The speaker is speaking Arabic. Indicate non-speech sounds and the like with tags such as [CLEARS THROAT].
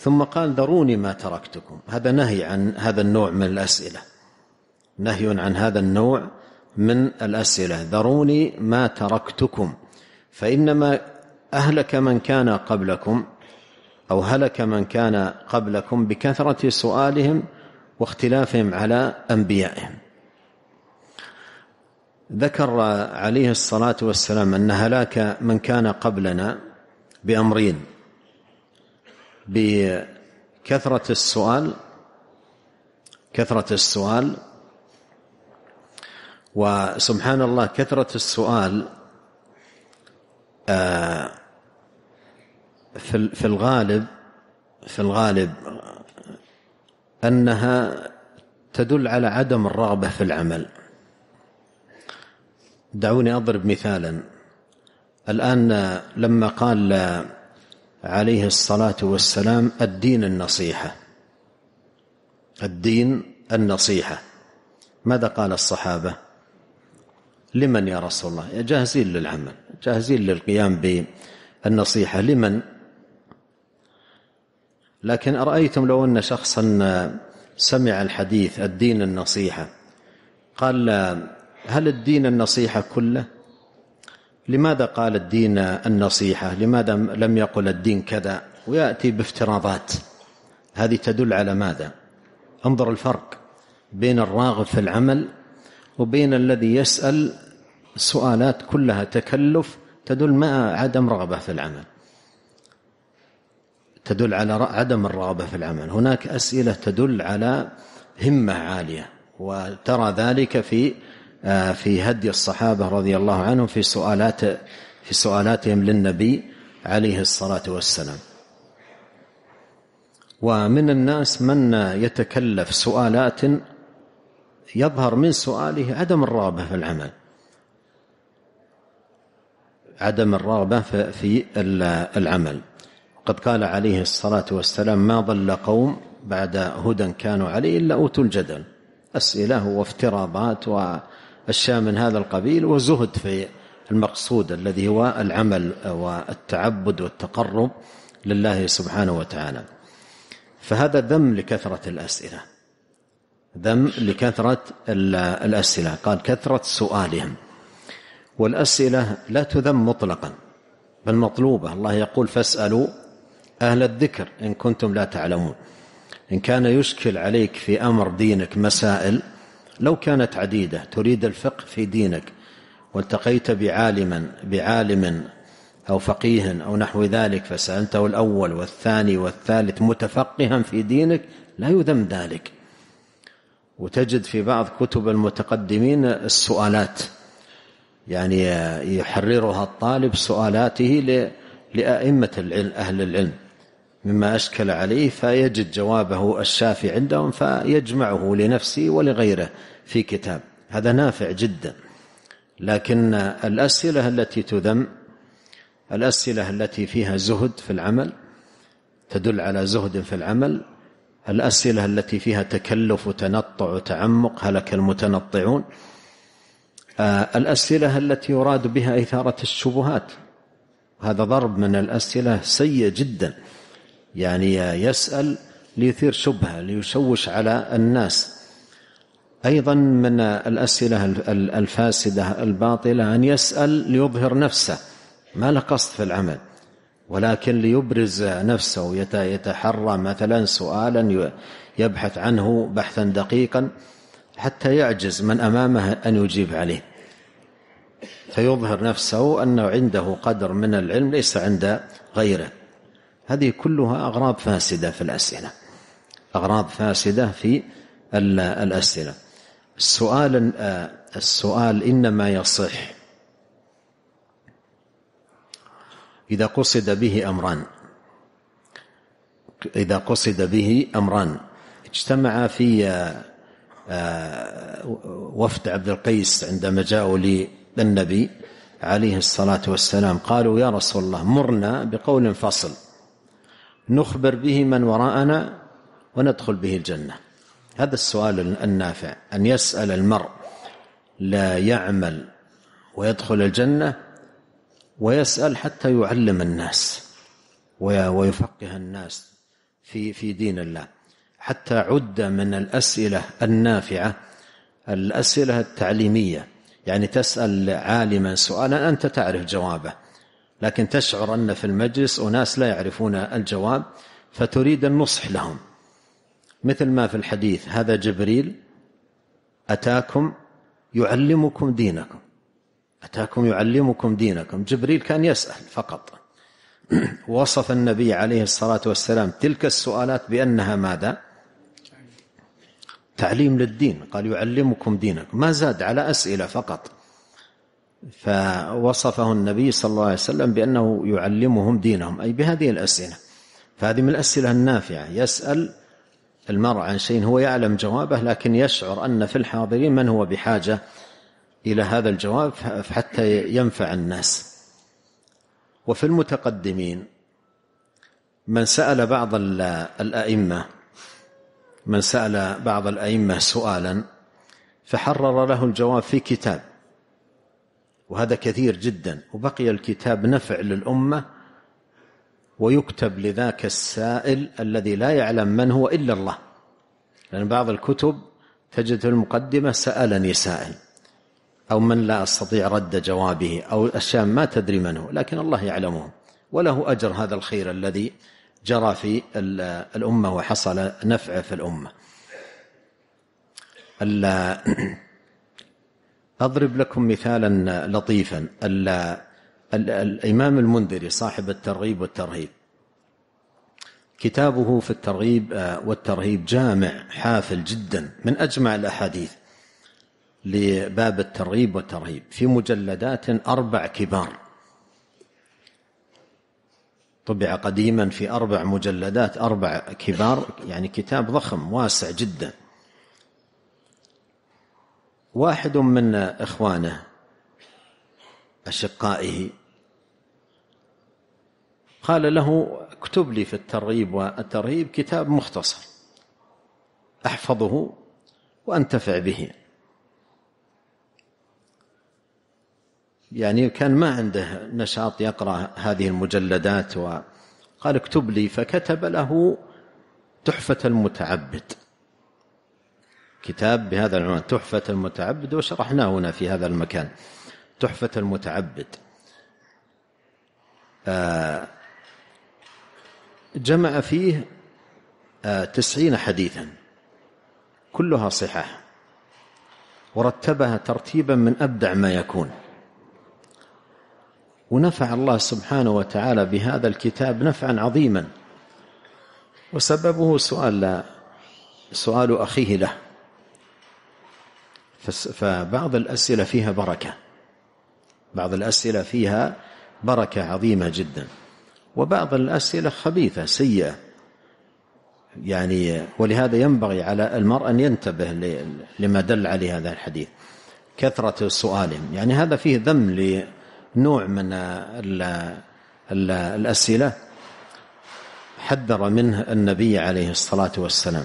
ثم قال ذروني ما تركتكم. هذا نهي عن هذا النوع من الأسئلة. نهي عن هذا النوع من الأسئلة. ذروني ما تركتكم. فإنما أهلك من كان قبلكم أو هلك من كان قبلكم بكثرة سؤالهم واختلافهم على أنبيائهم. ذكر عليه الصلاة والسلام أن هلاك من كان قبلنا بأمرين. بكثرة السؤال كثرة السؤال. وسبحان الله كثرة السؤال آه، في الغالب في الغالب أنها تدل على عدم الرغبة في العمل. دعوني أضرب مثالا. الآن لما قال عليه الصلاة والسلام الدين النصيحة. الدين النصيحة. ماذا قال الصحابة؟ لمن يا رسول الله؟ جاهزين للعمل جاهزين للقيام بالنصيحة. لمن؟ لكن أرأيتم لو أن شخصا سمع الحديث الدين النصيحة قال هل الدين النصيحة كله؟ لماذا قال الدين النصيحة؟ لماذا لم يقل الدين كذا؟ ويأتي بافتراضات. هذه تدل على ماذا؟ انظر الفرق بين الراغب في العمل وبين الذي يسأل سؤالات كلها تكلف تدل مع عدم رغبة في العمل. تدل على عدم الرغبة في العمل. هناك أسئلة تدل على همة عالية وترى ذلك في في هدي الصحابة رضي الله عنهم في سؤالات في سؤالاتهم للنبي عليه الصلاة والسلام. ومن الناس من يتكلف سؤالات يظهر من سؤاله عدم الرغبة في العمل. عدم الرغبة في العمل. قد قال عليه الصلاة والسلام ما ضل قوم بعد هدى كانوا عليه إلا أوتوا الجدل. أسئلة وافتراضات وأشياء من هذا القبيل وزهد في المقصود الذي هو العمل والتعبد والتقرب لله سبحانه وتعالى. فهذا ذم لكثرة الأسئلة. ذم لكثرة الأسئلة. قال كثرة سؤالهم. والأسئلة لا تذم مطلقا بل مطلوبة. الله يقول فاسألوا أهل الذكر إن كنتم لا تعلمون. إن كان يشكل عليك في أمر دينك مسائل لو كانت عديدة تريد الفقه في دينك والتقيت بعالما بعالم أو فقيه أو نحو ذلك فسألته الأول والثاني والثالث متفقها في دينك لا يذم ذلك. وتجد في بعض كتب المتقدمين السؤالات يعني يحررها الطالب سؤالاته لأئمة أهل العلم. مما أشكل عليه فيجد جوابه الشافي عندهم فيجمعه لنفسه ولغيره في كتاب. هذا نافع جدا. لكن الأسئلة التي تذم الأسئلة التي فيها زهد في العمل تدل على زهد في العمل. الأسئلة التي فيها تكلف وتنطع وتعمق هلك المتنطعون. آه، الأسئلة التي يراد بها إثارة الشبهات. هذا ضرب من الأسئلة سيء جدا. يعني يسأل ليثير شبهة ليشوش على الناس. أيضا من الأسئلة الفاسدة الباطلة أن يسأل ليظهر نفسه. ما له قصد في العمل. ولكن ليبرز نفسه يتحرى مثلا سؤالا يبحث عنه بحثا دقيقا حتى يعجز من أمامه أن يجيب عليه. فيظهر نفسه أنه عنده قدر من العلم ليس عند غيره. هذه كلها أغراض فاسدة في الأسئلة. أغراض فاسدة في الأسئلة. السؤال السؤال إنما يصح. إذا قصد به أمران. إذا قصد به أمران. اجتمع في آه، وفد عبد القيس عندما جاءوا للنبي عليه الصلاة والسلام. قالوا يا رسول الله مرنا بقول فصل. نخبر به من وراءنا وندخل به الجنة. هذا السؤال النافع. أن يسأل المرء لا يعمل ويدخل الجنة ويسأل حتى يعلم الناس ويفقه الناس في في دين الله. حتى عد من الأسئلة النافعة الأسئلة التعليمية. يعني تسأل عالما سؤالا أنت تعرف جوابه. لكن تشعر أن في المجلس أناس لا يعرفون الجواب فتريد النصح لهم. مثل ما في الحديث هذا جبريل أتاكم يعلمكم دينكم. أتاكم يعلمكم دينكم. جبريل كان يسأل فقط. [CLEARS THROAT] وصف النبي عليه الصلاة والسلام تلك السؤالات بأنها ماذا؟ تعليم للدين. قال يعلمكم دينكم. ما زاد على أسئلة فقط. فوصفه النبي صلى الله عليه وسلم بأنه يعلمهم دينهم أي بهذه الأسئلة. فهذه من الأسئلة النافعة. يسأل المرء عن شيء هو يعلم جوابه لكن يشعر أن في الحاضرين من هو بحاجة إلى هذا الجواب حتى ينفع الناس. وفي المتقدمين من سأل بعض الأئمة من سأل بعض الأئمة سؤالا فحرر له الجواب في كتاب. وهذا كثير جدا. وبقي الكتاب نفع للأمة ويكتب لذاك السائل الذي لا يعلم من هو إلا الله. لأن بعض الكتب تجد في المقدمة سألني سائل أو من لا أستطيع رد جوابه أو أشياء ما تدري من هو لكن الله يعلمهم وله أجر هذا الخير الذي جرى في الأمة وحصل نفع في الأمة. [CLEARS THROAT] أضرب لكم مثالا لطيفا. الإمام المنذري صاحب الترغيب والترهيب. كتابه في الترغيب آه، والترهيب جامع حافل جدا من أجمع الأحاديث لباب الترغيب والترهيب. في مجلدات أربع كبار. طبع قديما في أربع مجلدات أربع كبار. يعني كتاب ضخم واسع جدا. واحد من إخوانه أشقائه. قال له اكتب لي في الترغيب والترهيب كتاب مختصر. أحفظه وأنتفع به. يعني كان ما عنده نشاط يقرأ هذه المجلدات وقال اكتب لي. فكتب له تحفة المتعبد. كتاب بهذا العنوان تحفة المتعبد وشرحناه هنا في هذا المكان. تحفة المتعبد. آه، جمع فيه آه، تسعين حديثا. كلها صحاح. ورتبها ترتيبا من أبدع ما يكون. ونفع الله سبحانه وتعالى بهذا الكتاب نفعا عظيما. وسببه سؤال سؤال أخيه له. فبعض الأسئلة فيها بركة. بعض الأسئلة فيها بركة عظيمة جدا. وبعض الأسئلة خبيثة سيئة. يعني ولهذا ينبغي على المرء أن ينتبه لما دل عليه هذا الحديث. كثرة سؤالهم يعني هذا فيه ذم لنوع من الأسئلة. حذر منه النبي عليه الصلاة والسلام.